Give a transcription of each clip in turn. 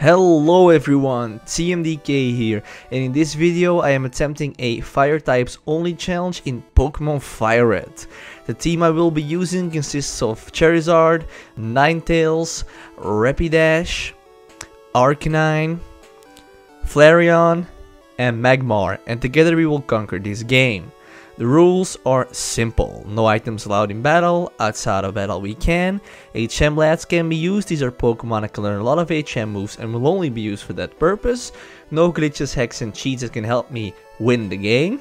Hello everyone, TMDK here, and in this video I am attempting a fire types only challenge in Pokemon Fire Red. The team I will be using consists of Charizard, Ninetales, Rapidash, Arcanine, Flareon, and Magmar, and together we will conquer this game. The rules are simple, no items allowed in battle, outside of battle we can, HM Lats can be used, these are Pokemon that can learn a lot of HM moves and will only be used for that purpose, no glitches, hacks and cheats that can help me win the game,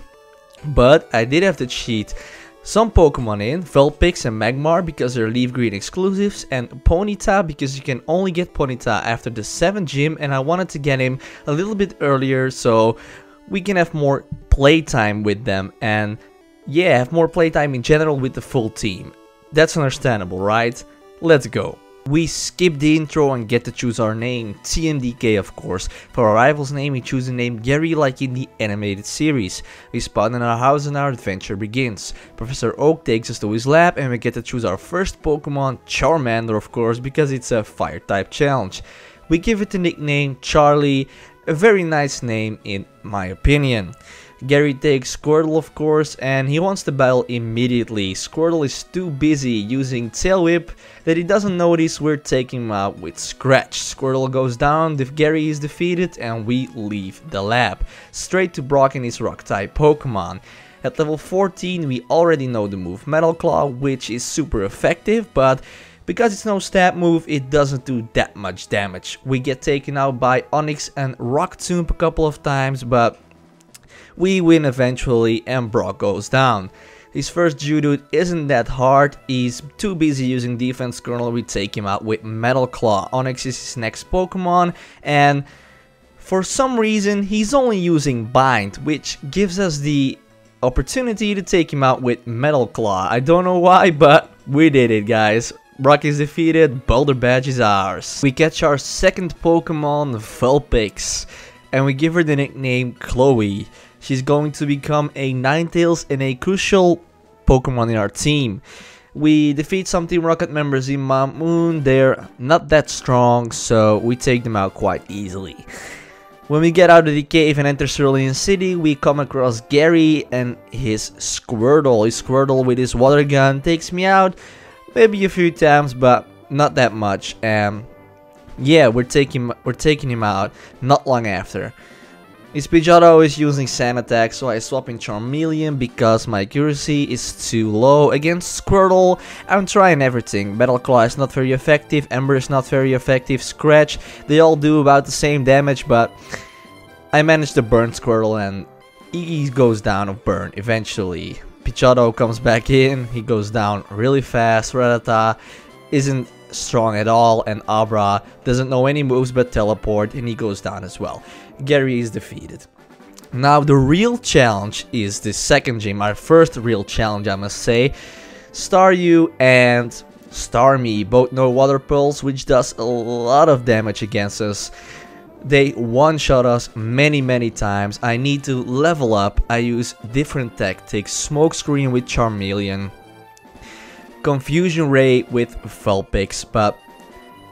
but I did have to cheat some Pokemon in, Vulpix and Magmar because they're Leaf Green exclusives, and Ponyta because you can only get Ponyta after the 7th gym and I wanted to get him a little bit earlier so we can have more playtime with them and yeah, have more playtime in general with the full team. That's understandable, right? Let's go. We skip the intro and get to choose our name, TMDK of course. For our rival's name we choose the name Gary like in the animated series. We spawn in our house and our adventure begins. Professor Oak takes us to his lab and we get to choose our first Pokemon, Charmander of course, because it's a fire type challenge. We give it the nickname Charlie, a very nice name in my opinion. Gary takes Squirtle of course and he wants to battle immediately. Squirtle is too busy using Tail Whip that he doesn't notice we're taking him out with Scratch. Squirtle goes down, if Gary is defeated and we leave the lab. Straight to Brock and his rock type Pokemon. At level 14 we already know the move Metal Claw which is super effective but because it's no stab move, it doesn't do that much damage. We get taken out by Onix and Rock Tomb a couple of times, but we win eventually and Brock goes down. His first Geodude isn't that hard, he's too busy using Defense Curl, we take him out with Metal Claw. Onix is his next Pokemon and for some reason he's only using Bind, which gives us the opportunity to take him out with Metal Claw. I don't know why, but we did it guys. Brock is defeated, Boulder Badge is ours. We catch our second Pokemon, Vulpix, and we give her the nickname Chloe. She's going to become a Ninetales and a crucial Pokemon in our team. We defeat some Team Rocket members in Mount Moon, they're not that strong, so we take them out quite easily. When we get out of the cave and enter Cerulean City, we come across Gary and his Squirtle. His Squirtle with his water gun takes me out, maybe a few times, but not that much. And yeah, we're taking we're taking him out not long after. His Pidgeotto is using Sand Attack, so I swap in Charmeleon because my accuracy is too low. Against Squirtle, I'm trying everything. Metal Claw is not very effective, Ember is not very effective, Scratch, they all do about the same damage, but I managed to burn Squirtle and he goes down of burn eventually. Pidgeotto comes back in, he goes down really fast, Rattata isn't strong at all and Abra doesn't know any moves but teleport and he goes down as well. Gary is defeated. Now the real challenge is the second gym, our first real challenge I must say. Staryu and Starmie both know Water Pulse which does a lot of damage against us. They one-shot us many many times. I need to level up. I use different tactics. Smokescreen with Charmeleon. Confusion Ray with Vulpix, but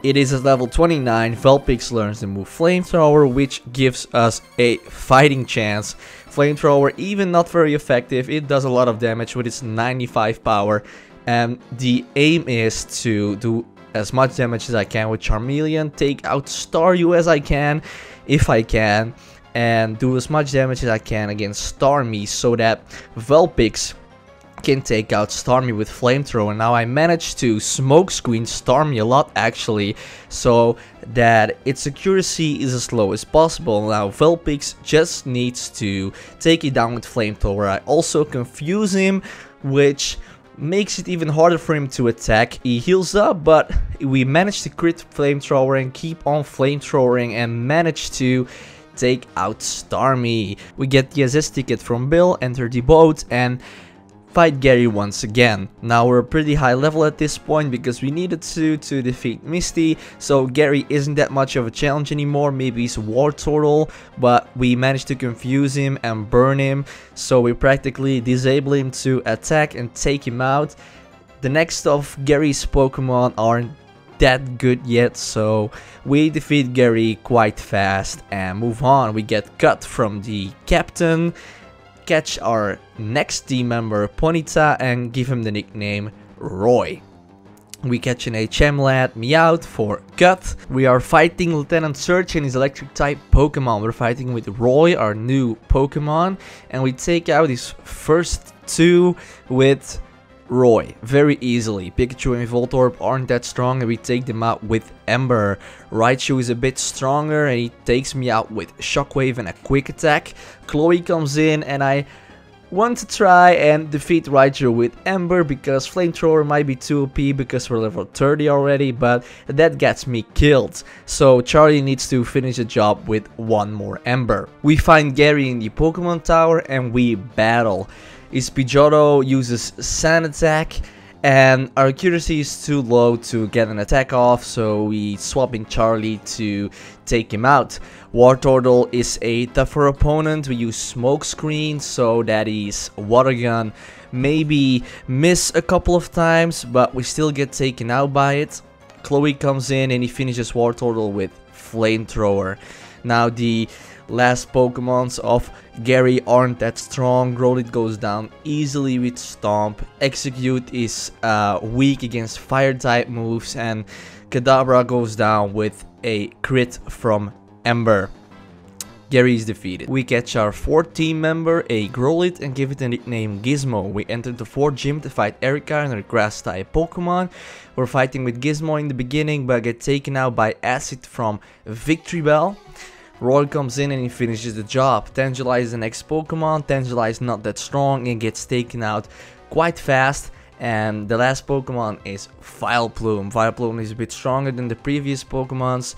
it is at level 29, Vulpix learns the move Flamethrower, which gives us a fighting chance. Flamethrower, even not very effective, it does a lot of damage with its 95 power, and the aim is to do as much damage as I can with Charmeleon, take out Staryu as I can, if I can, and do as much damage as I can against Starmie so that Vulpix can take out Starmie with Flamethrower. Now I managed to smokescreen Starmie a lot actually, so that its accuracy is as low as possible. Now Vulpix just needs to take it down with Flamethrower. I also confuse him, which makes it even harder for him to attack. He heals up, but we managed to crit Flamethrower and keep on Flamethrowering and manage to take out Starmie. We get the SS ticket from Bill, enter the boat, and fight Gary once again. Now we're pretty high level at this point because we needed to to defeat Misty, so Gary isn't that much of a challenge anymore, maybe he's a Wartortle, but we managed to confuse him and burn him, so we practically disable him to attack and take him out. The next of Gary's Pokemon aren't that good yet, so we defeat Gary quite fast and move on. We get cut from the captain, catch our next team member Ponyta and give him the nickname Roy. We catch an HM lad, Meowth for Cut. We are fighting Lieutenant Surge and his electric type Pokemon. We're fighting with Roy, our new Pokemon. And we take out his first two with Roy very easily. Pikachu and Voltorb aren't that strong and we take them out with Ember. Raichu is a bit stronger and he takes me out with Shockwave and a quick attack. Chloe comes in and I want to try and defeat Raichu with Ember because Flamethrower might be too OP because we're level 30 already, but that gets me killed. So Charlie needs to finish the job with one more Ember. We find Gary in the Pokemon Tower and we battle. His Pidgeotto uses Sand Attack and our accuracy is too low to get an attack off so we swapping Charlie to take him out. Wartortle is a tougher opponent, we use Smoke Screen so that is Water Gun maybe miss a couple of times but we still get taken out by it. Chloe comes in and he finishes Wartortle with Flamethrower. Now the last Pokemons of Gary aren't that strong. Growlithe goes down easily with Stomp. Exeggcute is uh, weak against fire type moves and Kadabra goes down with a crit from Ember. Gary is defeated. We catch our fourth team member, a Growlithe, and give it the nickname Gizmo. We enter the fourth gym to fight Erika and her grass type Pokemon. We're fighting with Gizmo in the beginning but get taken out by Acid from Victreebel. Roy comes in and he finishes the job. Tangela is the next Pokemon. Tangela is not that strong and gets taken out quite fast. And the last Pokemon is Vileplume. Vileplume is a bit stronger than the previous Pokemons.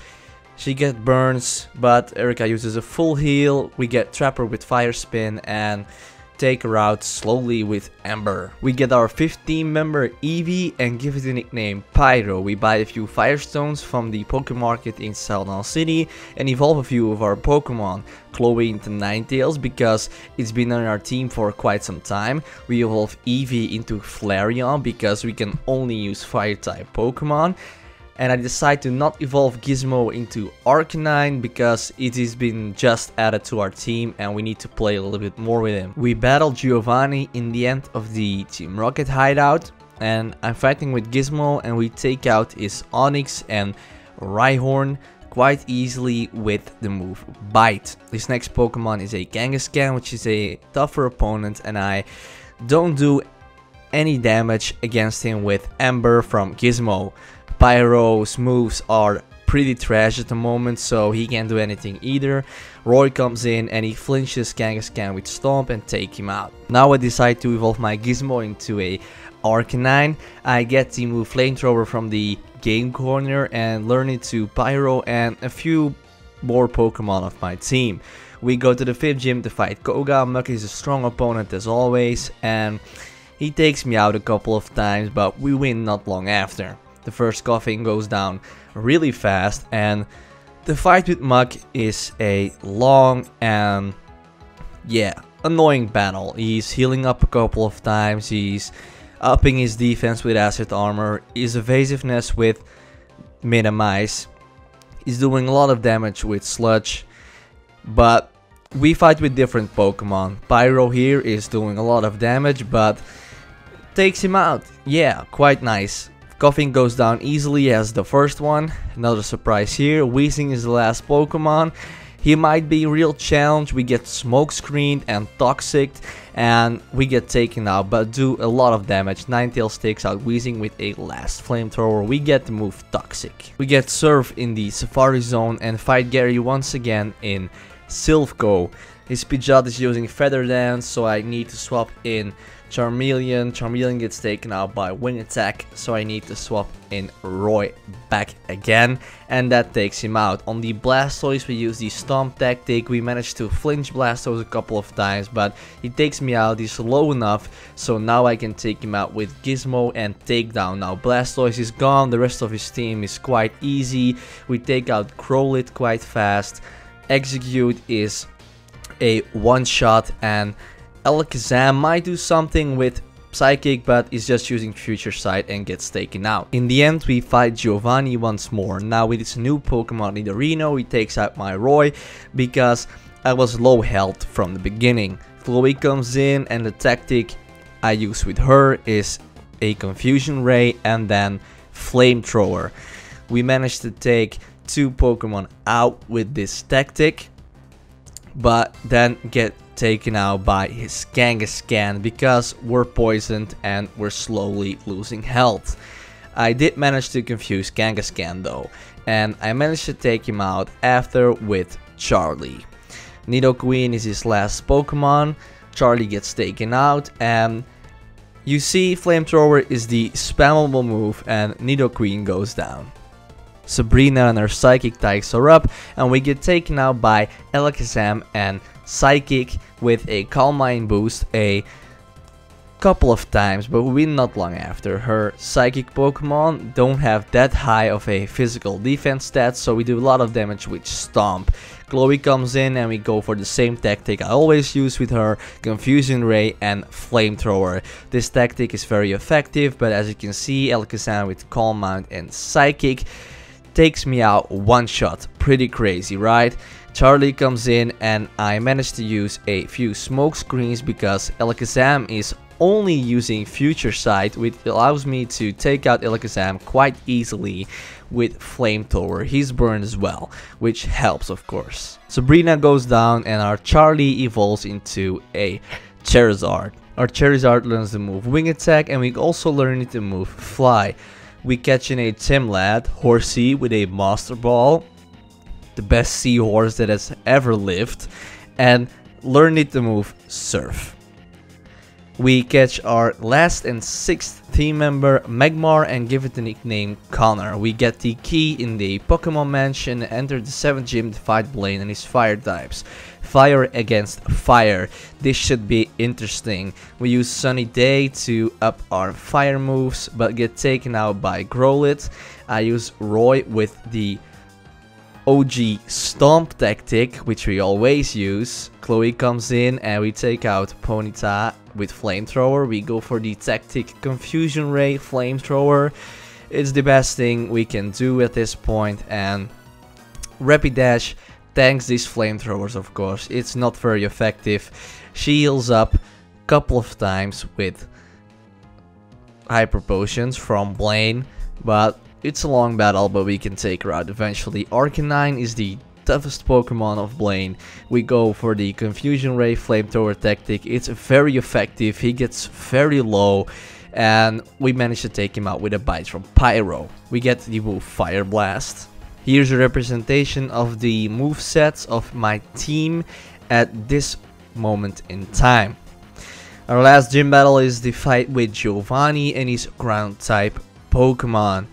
She gets burns, but Erika uses a full heal. We get Trapper with Fire Spin and take her out slowly with Ember. We get our 15 member Eevee and give it the nickname Pyro. We buy a few Firestones from the Pokemon Market in Celadon City and evolve a few of our Pokemon. Chloe into Ninetales because it's been on our team for quite some time. We evolve Eevee into Flareon because we can only use Fire type Pokemon and I decide to not evolve Gizmo into Arcanine because it has been just added to our team and we need to play a little bit more with him. We battle Giovanni in the end of the Team Rocket hideout and I'm fighting with Gizmo and we take out his Onix and Rhyhorn quite easily with the move Bite. This next Pokemon is a Kangaskhan which is a tougher opponent and I don't do any damage against him with Ember from Gizmo. Pyro's moves are pretty trash at the moment, so he can't do anything either. Roy comes in and he flinches Kangaskhan with Stomp and take him out. Now I decide to evolve my Gizmo into a Arcanine. I get the move Flamethrower from the game corner and learn it to Pyro and a few more Pokemon of my team. We go to the 5th gym to fight Koga. Muk is a strong opponent as always and he takes me out a couple of times but we win not long after the first Koffing goes down really fast and the fight with Muk is a long and yeah, annoying battle. He's healing up a couple of times, he's upping his defense with acid armor, his evasiveness with minimize, he's doing a lot of damage with sludge, but we fight with different Pokemon. Pyro here is doing a lot of damage, but takes him out. Yeah, quite nice. Koffing goes down easily as the first one. Another surprise here. Weezing is the last Pokemon. He might be a real challenge. We get smoke screened and toxic and we get taken out but do a lot of damage. Ninetales takes out Weezing with a last flamethrower. We get the move toxic. We get Surf in the Safari Zone and fight Gary once again in Silph His Pidgeot is using Feather Dance so I need to swap in Charmeleon. Charmeleon gets taken out by Wing Attack, so I need to swap in Roy back again, and that takes him out. On the Blastoise, we use the Stomp tactic. We managed to flinch Blastoise a couple of times, but he takes me out. He's low enough, so now I can take him out with Gizmo and Takedown. Now Blastoise is gone, the rest of his team is quite easy. We take out Growlithe quite fast. Exeggcute is a one shot and Alakazam might do something with Psychic, but is just using Future Sight and gets taken out. In the end, we fight Giovanni once more. Now with his new Pokemon Nidorino, he takes out my Roy because I was low health from the beginning. Chloe comes in and the tactic I use with her is a Confusion Ray and then Flamethrower. We managed to take two Pokemon out with this tactic, but then get taken out by his Kangaskhan because we're poisoned and we're slowly losing health. I did manage to confuse Kangaskhan though, and I managed to take him out after with Charlie. Nidoqueen is his last Pokemon, Charlie gets taken out, and you see Flamethrower is the spammable move and Nidoqueen goes down. Sabrina and her Psychic types are up and we get taken out by Alakazam and Psychic with a Calm Mind boost a couple of times but we not long after. Her Psychic Pokemon don't have that high of a physical defense stat so we do a lot of damage with Stomp. Chloe comes in and we go for the same tactic I always use with her, Confusion Ray and Flamethrower. This tactic is very effective but as you can see Alakazam with Calm Mind and Psychic takes me out one shot. Pretty crazy, right? Charlie comes in and I manage to use a few smoke screens because Alakazam is only using Future Sight which allows me to take out Alakazam quite easily with Flamethrower. He's burned as well, which helps of course. Sabrina goes down and our Charlie evolves into a Charizard. Our Charizard learns the move Wing Attack and we also learn to move Fly we catch in a Timlad, Horsea with a Master Ball, the best seahorse that has ever lived, and learn it to move Surf. We catch our last and sixth team member, Magmar, and give it the nickname Connor. We get the key in the Pokemon Mansion, enter the 7th gym to fight Blaine and his fire types. Fire against fire. This should be interesting. We use Sunny Day to up our fire moves, but get taken out by Growlithe. I use Roy with the OG Stomp tactic, which we always use. Chloe comes in and we take out Ponyta with Flamethrower. We go for the tactic Confusion Ray Flamethrower. It's the best thing we can do at this point and Rapidash tanks these flamethrowers of course, it's not very effective. She heals up a couple of times with hyper potions from Blaine, but it's a long battle but we can take her out eventually. Arcanine is the toughest Pokemon of Blaine. We go for the Confusion Ray Flamethrower tactic, it's very effective, he gets very low and we manage to take him out with a bite from Pyro. We get the move Fire Blast. Here's a representation of the move sets of my team at this moment in time. Our last gym battle is the fight with Giovanni and his ground type Pokemon.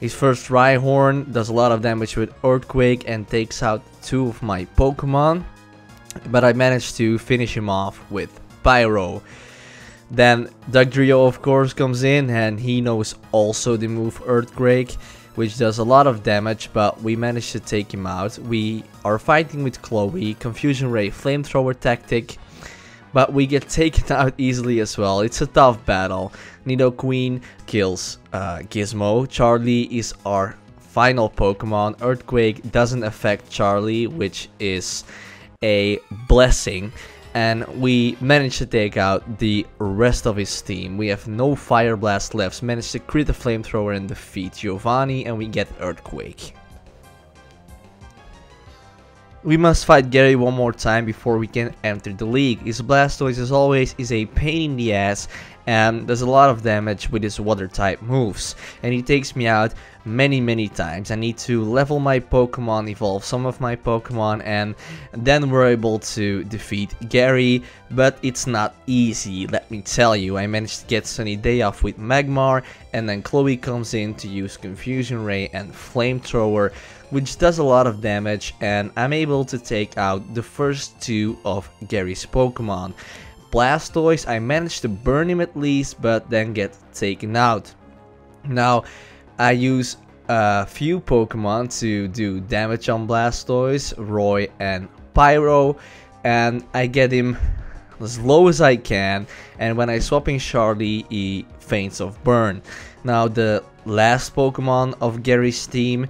His first Rhyhorn does a lot of damage with Earthquake and takes out two of my Pokemon. But I managed to finish him off with Pyro. Then Dugtrio of course comes in and he knows also the move Earthquake which does a lot of damage, but we managed to take him out. We are fighting with Chloe, Confusion Ray, Flamethrower tactic, but we get taken out easily as well. It's a tough battle. Nidoqueen kills uh, Gizmo. Charlie is our final Pokemon. Earthquake doesn't affect Charlie, which is a blessing and we managed to take out the rest of his team. We have no Fire Blast left, managed to crit the Flamethrower and defeat Giovanni, and we get Earthquake. We must fight Gary one more time before we can enter the league. His Blastoise as always is a pain in the ass and does a lot of damage with his water type moves and he takes me out many many times. I need to level my Pokemon, evolve some of my Pokemon and then we're able to defeat Gary but it's not easy let me tell you. I managed to get Sunny Day off with Magmar and then Chloe comes in to use Confusion Ray and Flamethrower which does a lot of damage and I'm able to take out the first two of Gary's Pokemon. Blastoise, I managed to burn him at least, but then get taken out. Now, I use a few Pokemon to do damage on Blastoise, Roy and Pyro, and I get him as low as I can and when I swap in Charlie he faints off burn. Now the last Pokemon of Gary's team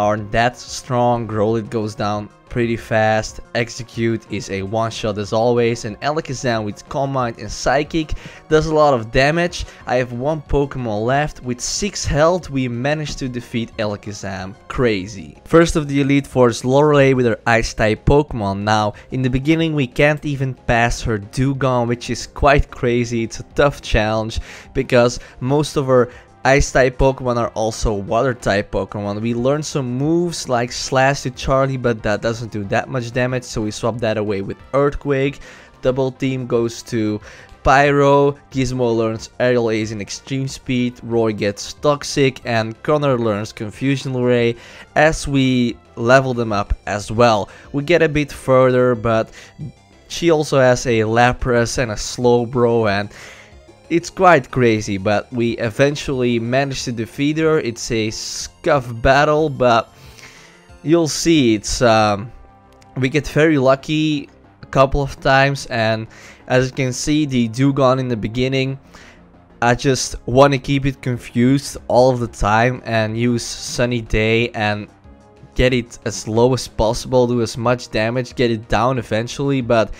aren't that strong, Growlithe goes down pretty fast. Exeggcute is a one shot as always and Alakazam with Calm Mind and Psychic does a lot of damage. I have one Pokemon left. With 6 health we managed to defeat Alakazam. Crazy. First of the Elite Four is Lorelei with her Ice type Pokemon. Now in the beginning we can't even pass her Dewgong which is quite crazy. It's a tough challenge because most of her Ice type Pokemon are also water type Pokemon. We learned some moves like Slash to Charlie, but that doesn't do that much damage, so we swap that away with Earthquake. Double Team goes to Pyro, Gizmo learns Aerial Ace in Extreme Speed, Roy gets Toxic, and Connor learns Confusion Ray as we level them up as well. We get a bit further, but she also has a Lapras and a Slowbro, and it's quite crazy, but we eventually managed to defeat her. It's a scuff battle, but you'll see it's um, we get very lucky a couple of times, and as you can see, the Dewgong in the beginning. I just want to keep it confused all of the time and use Sunny Day and get it as low as possible, do as much damage, get it down eventually, but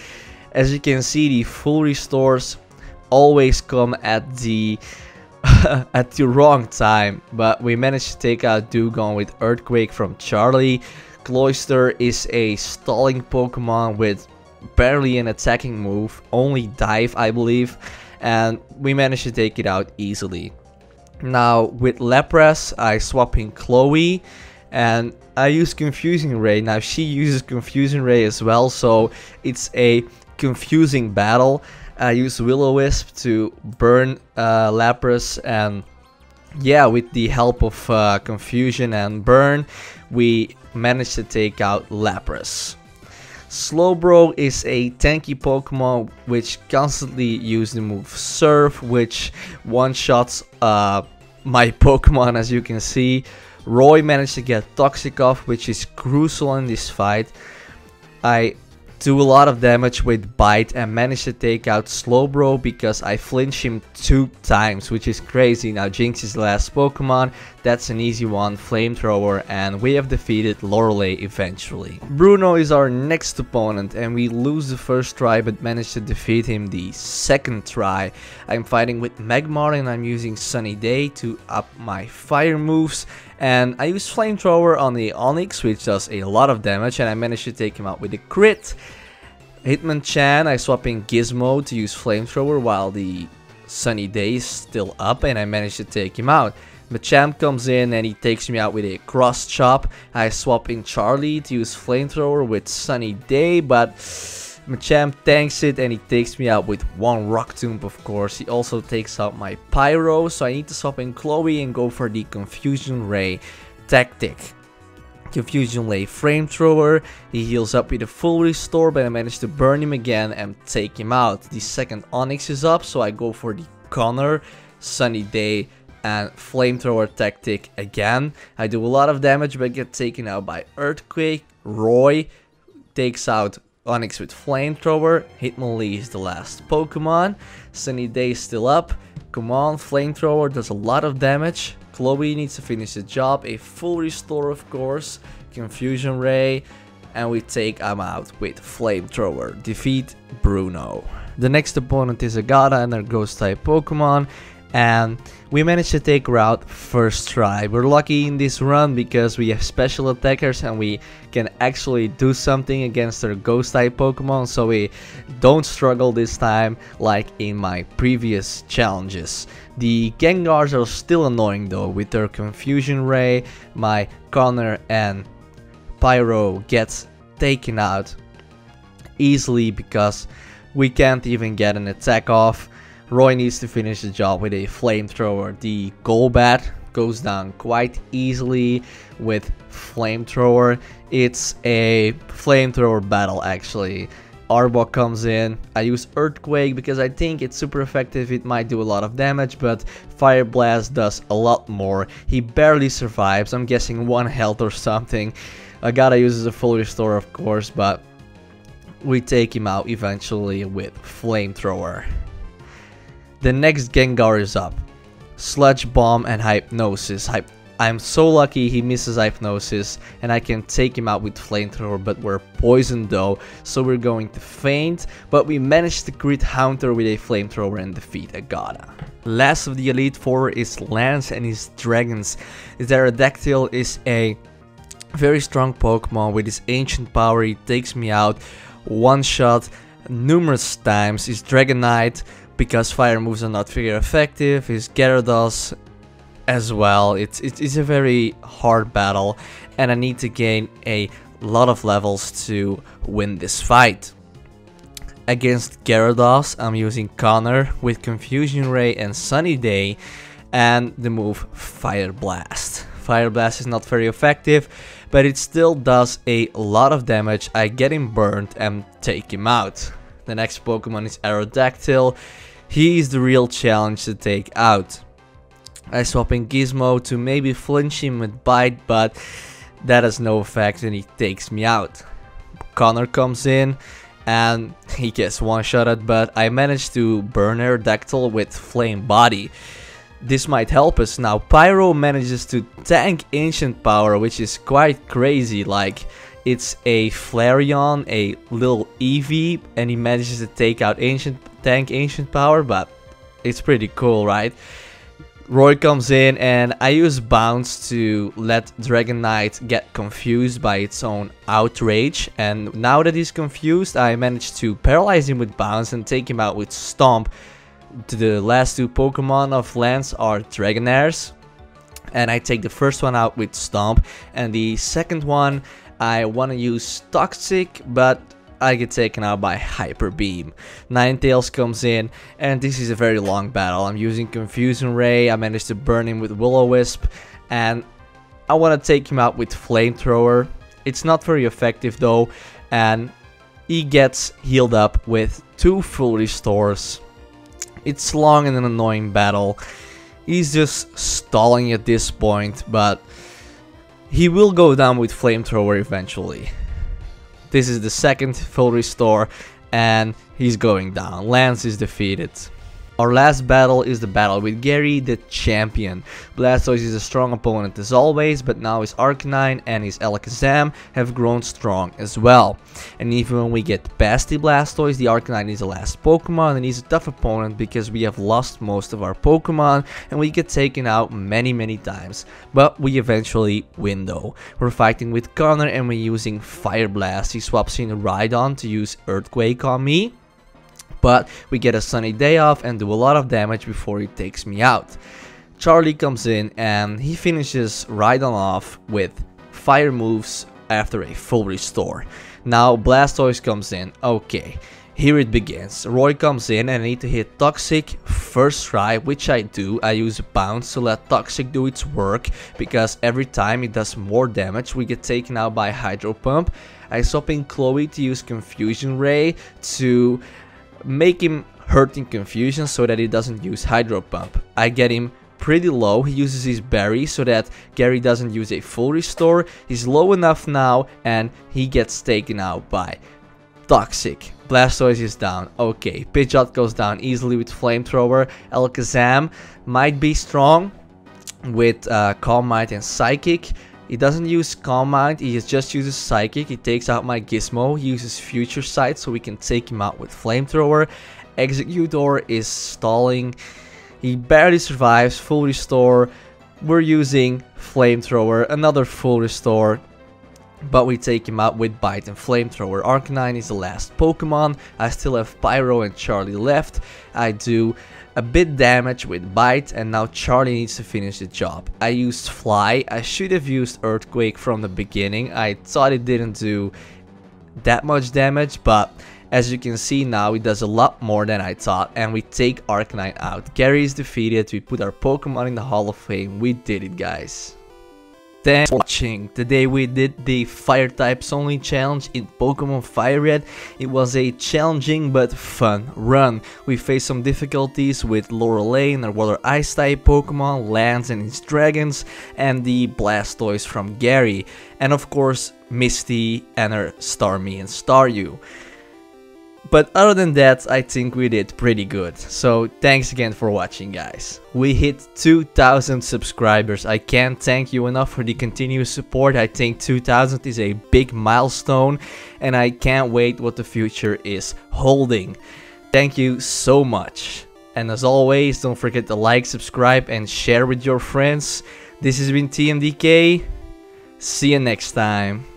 as you can see the full restores always come at the at the wrong time, but we managed to take out Dewgong with Earthquake from Charlie. Cloyster is a stalling Pokemon with barely an attacking move, only dive I believe, and we managed to take it out easily. Now with Lapras I swap in Chloe and I use Confusing Ray. Now she uses Confusing Ray as well, so it's a confusing battle. I use Will-O-Wisp to burn uh, Lapras and yeah, with the help of uh, Confusion and Burn, we managed to take out Lapras. Slowbro is a tanky Pokemon which constantly uses the move Surf, which one-shots uh, my Pokemon as you can see. Roy managed to get Toxic off, which is crucial in this fight. I do a lot of damage with Bite and manage to take out Slowbro because I flinch him two times, which is crazy. Now Jynx is the last Pokemon, that's an easy one, Flamethrower, and we have defeated Lorelei eventually. Bruno is our next opponent and we lose the first try but manage to defeat him the second try. I'm fighting with Magmar and I'm using Sunny Day to up my fire moves and I use Flamethrower on the Onix, which does a lot of damage, and I managed to take him out with a crit. Hitmonchan, I swap in Gizmo to use Flamethrower while the Sunny Day is still up, and I managed to take him out. Machamp comes in and he takes me out with a cross chop. I swap in Charlie to use Flamethrower with Sunny Day, but Machamp tanks it and he takes me out with one Rock Tomb of course. He also takes out my Pyro, so I need to swap in Chloe and go for the Confusion Ray tactic. Confusion Ray Flamethrower, he heals up with a full restore but I manage to burn him again and take him out. The second Onix is up so I go for the Connor, Sunny Day and Flamethrower tactic again. I do a lot of damage but get taken out by Earthquake. Roy takes out Onix with Flamethrower, Hitmonlee is the last Pokemon, Sunny Day is still up, come on, Flamethrower does a lot of damage, Chloe needs to finish the job, a full restore of course, Confusion Ray, and we take him out with Flamethrower, defeat Bruno. The next opponent is Agatha and their Ghost type Pokemon, and we managed to take her out first try. We're lucky in this run because we have special attackers and we can actually do something against their ghost type Pokemon so we don't struggle this time like in my previous challenges. The Gengars are still annoying though with their Confusion Ray, my Connor and Pyro gets taken out easily because we can't even get an attack off Roy needs to finish the job with a flamethrower. The Golbat goes down quite easily with flamethrower. It's a flamethrower battle actually. Arbok comes in. I use Earthquake because I think it's super effective. It might do a lot of damage, but Fire Blast does a lot more. He barely survives. I'm guessing one health or something. I gotta use a full restore, of course, but we take him out eventually with Flamethrower. The next Gengar is up. Sludge Bomb and Hypnosis. Hy I'm so lucky he misses Hypnosis and I can take him out with Flamethrower but we're poisoned though so we're going to faint but we managed to crit Haunter with a Flamethrower and defeat Agatha. Last of the Elite Four is Lance and his Dragons. His Aerodactyl is a very strong Pokemon with his ancient power he takes me out one shot numerous times. His Dragonite because fire moves are not very effective, his Gyarados as well. It's, it's, it's a very hard battle and I need to gain a lot of levels to win this fight. Against Gyarados, I'm using Connor with Confusion Ray and Sunny Day and the move Fire Blast. Fire Blast is not very effective, but it still does a lot of damage. I get him burned and take him out. The next Pokemon is Aerodactyl. He is the real challenge to take out. I swap in Gizmo to maybe flinch him with Bite, but that has no effect and he takes me out. Connor comes in and he gets one-shotted, but I managed to burn Aerodactyl with Flame Body. This might help us now. Pyro manages to tank Ancient Power, which is quite crazy, like it's a Flareon, a little Eevee, and he manages to take out Ancient Tank Ancient Power, but it's pretty cool, right? Roy comes in and I use Bounce to let Dragonite get confused by its own outrage and now that he's confused I managed to paralyze him with Bounce and take him out with Stomp. The last two Pokemon of Lance are Dragonairs and I take the first one out with Stomp and the second one I want to use Toxic but I get taken out by Hyper Beam. Ninetales comes in, and this is a very long battle. I'm using Confusion Ray, I managed to burn him with Will-O-Wisp, and I want to take him out with Flamethrower. It's not very effective though, and he gets healed up with two full restores. It's long and an annoying battle. He's just stalling at this point, but he will go down with Flamethrower eventually. This is the second full restore and he's going down. Lance is defeated. Our last battle is the battle with Gary, the champion. Blastoise is a strong opponent as always, but now his Arcanine and his Alakazam have grown strong as well. And even when we get past the Blastoise, the Arcanine is the last Pokemon and he's a tough opponent because we have lost most of our Pokemon and we get taken out many many times. But we eventually win though. We're fighting with Connor and we're using Fire Blast. He swaps in a Rhydon to use Earthquake on me but we get a sunny day off and do a lot of damage before he takes me out. Charlie comes in and he finishes Rhydon off with fire moves after a full restore. Now Blastoise comes in, okay. Here it begins. Roy comes in and I need to hit Toxic first try, which I do. I use Bounce to let Toxic do its work, because every time it does more damage, we get taken out by Hydro Pump. I swap in Chloe to use Confusion Ray to make him hurting confusion so that he doesn't use Hydro Pump. I get him pretty low, he uses his berry so that Gary doesn't use a full restore. He's low enough now and he gets taken out by Toxic. Blastoise is down. Okay, Pidgeot goes down easily with Flamethrower. Alakazam might be strong with uh, Calm Mind and Psychic. He doesn't use Calm Mind, he just uses Psychic, he takes out my Gizmo, he uses Future Sight so we can take him out with Flamethrower. Exeggutor is stalling, he barely survives, full restore. We're using Flamethrower, another full restore, but we take him out with Bite and Flamethrower. Arcanine is the last Pokemon, I still have Pyro and Charlie left. I do a bit damage with Bite and now Charlie needs to finish the job. I used Fly, I should have used Earthquake from the beginning, I thought it didn't do that much damage but as you can see now it does a lot more than I thought and we take Arcanine out. Gary is defeated, we put our Pokemon in the Hall of Fame, we did it guys. Thanks for watching. Today we did the fire types only challenge in Pokemon Fire Red. It was a challenging but fun run. We faced some difficulties with Lorelei our water ice type Pokemon, Lance and his dragons, and the Blastoise from Gary. And of course Misty and her Starmie and Staryu. But other than that, I think we did pretty good. So thanks again for watching guys. We hit 2000 subscribers. I can't thank you enough for the continuous support. I think 2000 is a big milestone and I can't wait what the future is holding. Thank you so much. And as always, don't forget to like, subscribe and share with your friends. This has been TMDK. See you next time.